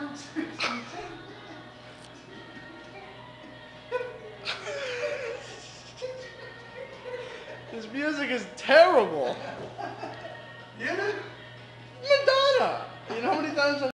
this music is terrible. You know? Madonna! You know how many times I've